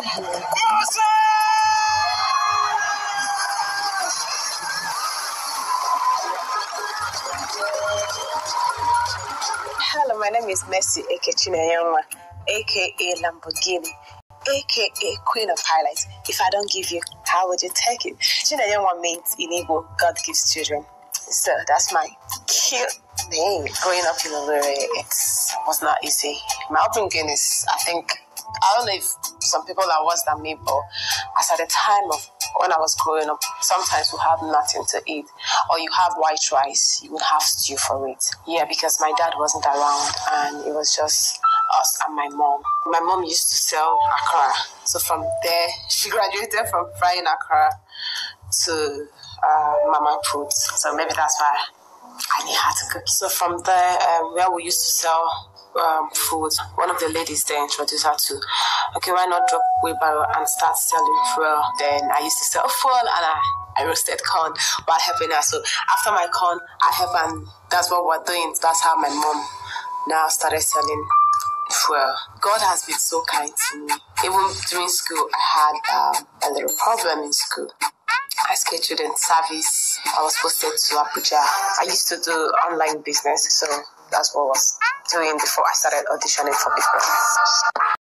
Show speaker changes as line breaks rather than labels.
Hello, my name is Mercy Ekechineyama, aka Lamborghini, aka Queen of Highlights. If I don't give you, how would you take it? Chineyama means in Igbo, God gives children. So that's my cute name. Growing up in Owerri, it was not easy. My upbringing is, I think, I don't know if some people are worse than me, but as at the time of when I was growing up, sometimes we have nothing to eat, or you have white rice, you would have stew for it. Yeah, because my dad wasn't around, and it was just us and my mom. My mom used to sell akara, so from there she graduated from frying akara to uh, mama food. So maybe that's why I knew how to cook. So from there, um, where we used to sell um, food, one of the ladies there introduced her to, okay, why not drop wheelbarrow and start selling fuel? Then I used to sell fuel and I, I roasted corn while helping her. So after my corn, I help and that's what we're doing. That's how my mom now started selling fuel. God has been so kind to me. Even during school, I had um, a little problem in school. I scheduled in service. I was posted to Abuja. I used to do online business, so that's what I was doing before I started auditioning for Big Brother.